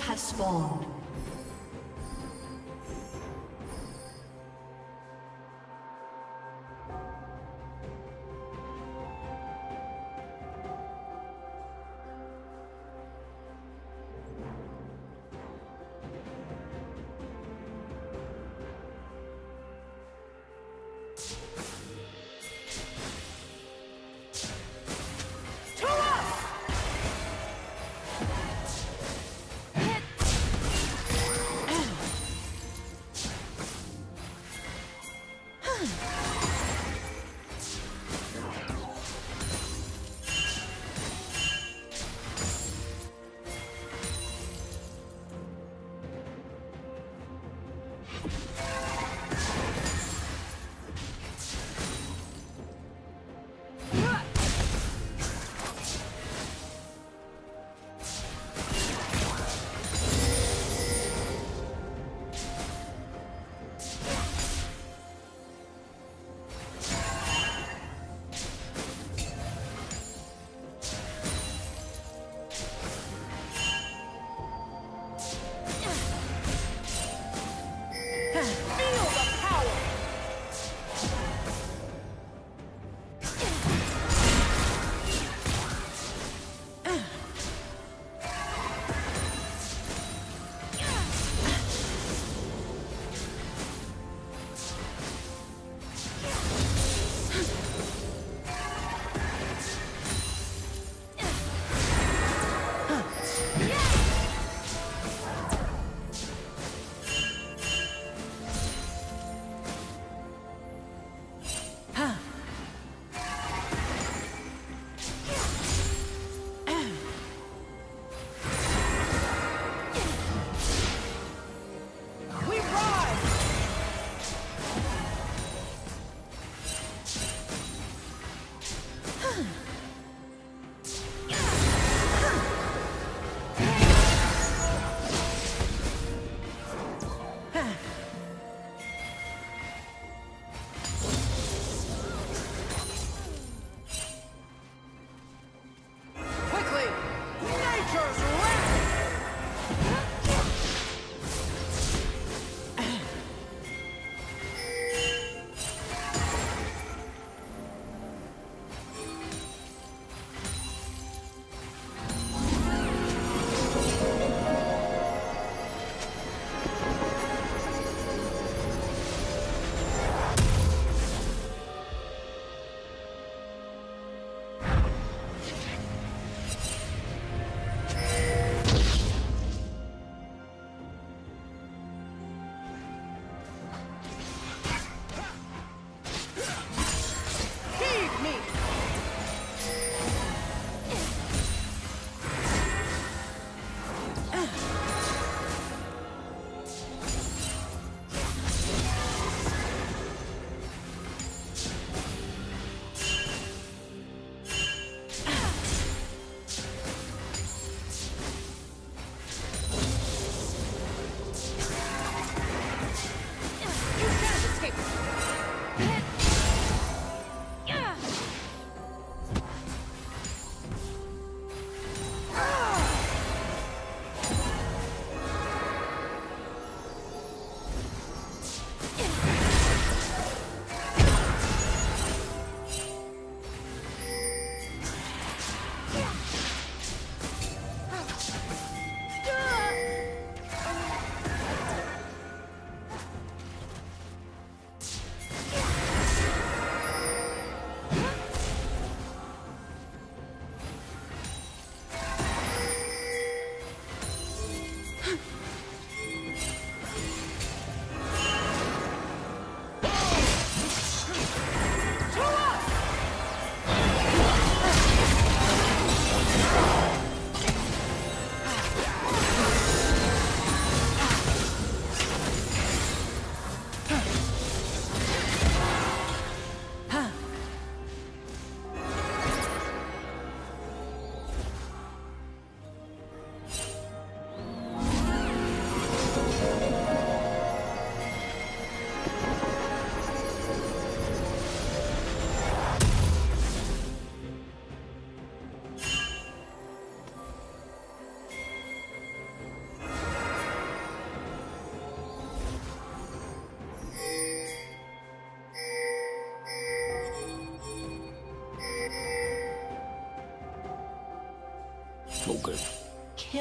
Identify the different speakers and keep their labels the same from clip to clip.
Speaker 1: Have spawned.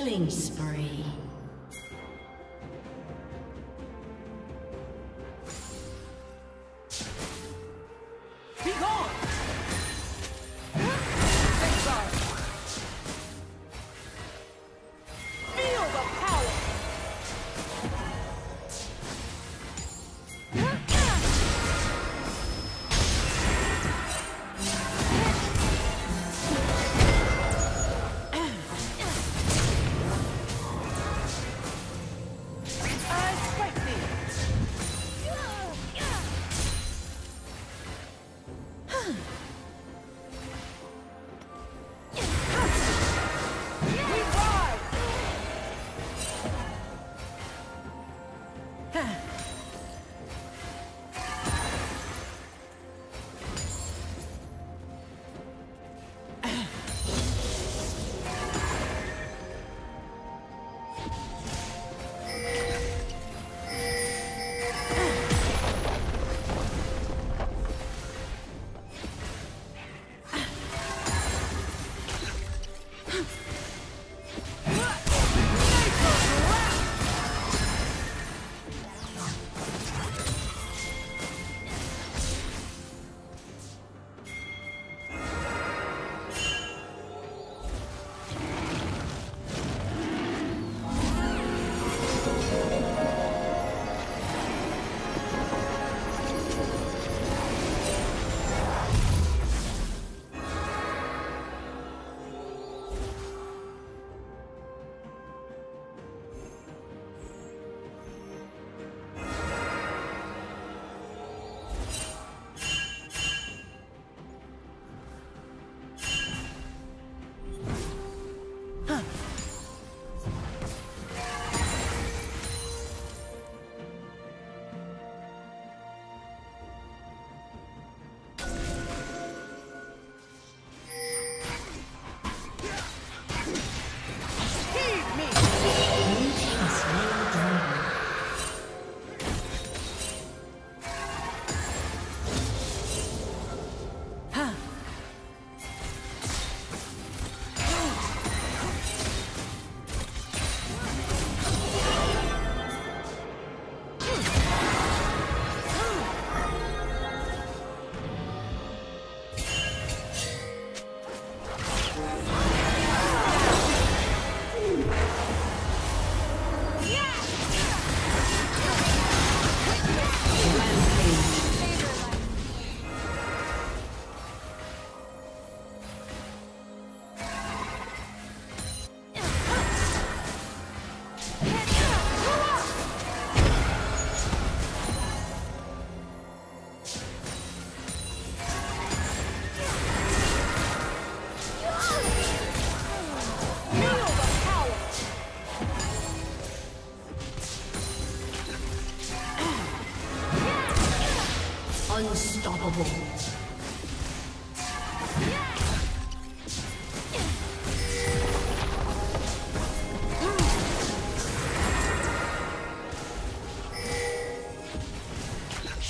Speaker 1: Killing spree.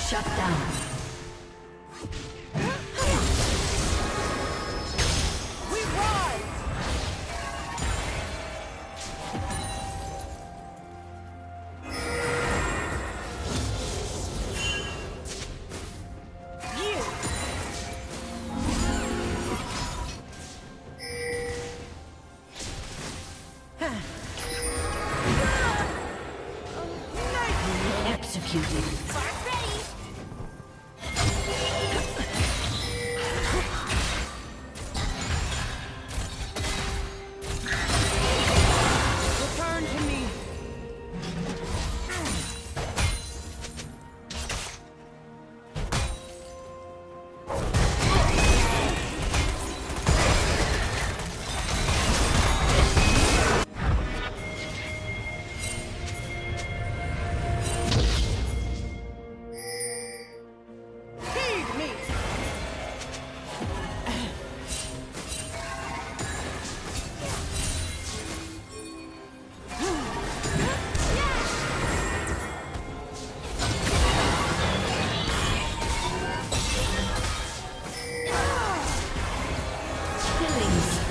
Speaker 1: Shut down.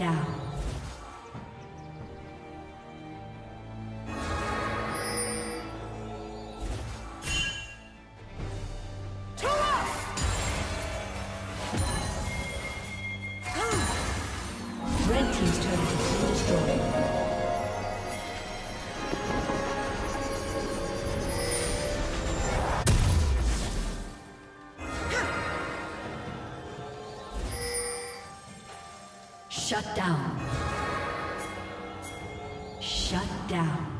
Speaker 1: down. Shut down.